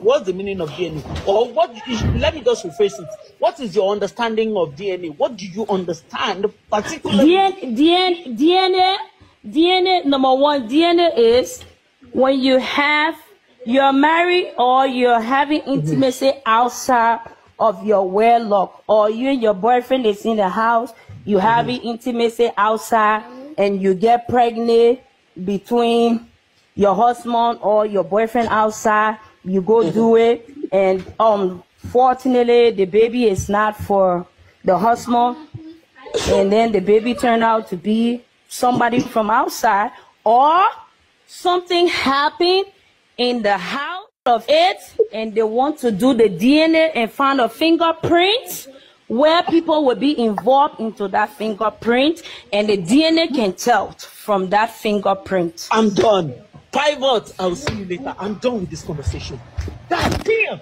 What's the meaning of DNA? Or what? Is, let me just rephrase it. What is your understanding of DNA? What do you understand, particularly? DNA, DNA, DNA, DNA, number one, DNA is when you have, you're married or you're having intimacy outside of your wedlock, or you and your boyfriend is in the house, you having intimacy outside, and you get pregnant between your husband or your boyfriend outside, you go do it, and um, fortunately, the baby is not for the husband, and then the baby turned out to be somebody from outside, or something happened in the house of it, and they want to do the DNA and find a fingerprint where people will be involved into that fingerprint, and the DNA can tell from that fingerprint. I'm done. Pivot. I'll see you later. I'm done with this conversation. God damn.